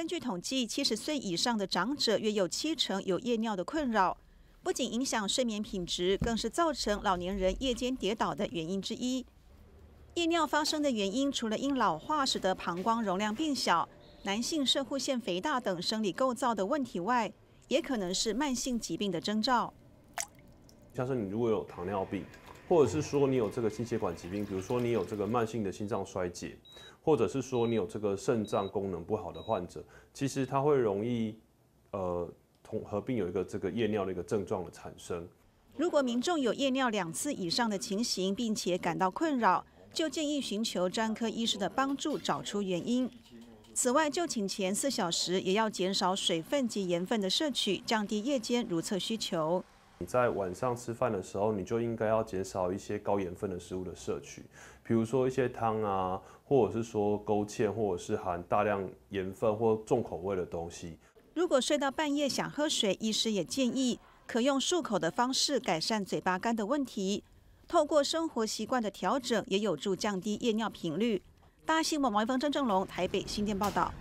根据统计，七十岁以上的长者约有七成有夜尿的困扰，不仅影响睡眠品质，更是造成老年人夜间跌倒的原因之一。夜尿发生的原因，除了因老化使得膀胱容量变小、男性射护腺肥大等生理构造的问题外，也可能是慢性疾病的征兆。像是你如果有糖尿病，或者是说你有这个心血管疾病，比如说你有这个慢性的心脏衰竭，或者是说你有这个肾脏功能不好的患者，其实它会容易呃同合并有一个这个夜尿的一个症状的产生。如果民众有夜尿两次以上的情形，并且感到困扰，就建议寻求专科医师的帮助，找出原因。此外，就寝前四小时也要减少水分及盐分的摄取，降低夜间如厕需求。你在晚上吃饭的时候，你就应该要减少一些高盐分的食物的摄取，比如说一些汤啊，或者是说勾芡，或者是含大量盐分或重口味的东西。如果睡到半夜想喝水，医师也建议可用漱口的方式改善嘴巴干的问题。透过生活习惯的调整，也有助降低夜尿频率。大新闻王一峰、郑正龙台北新店报道。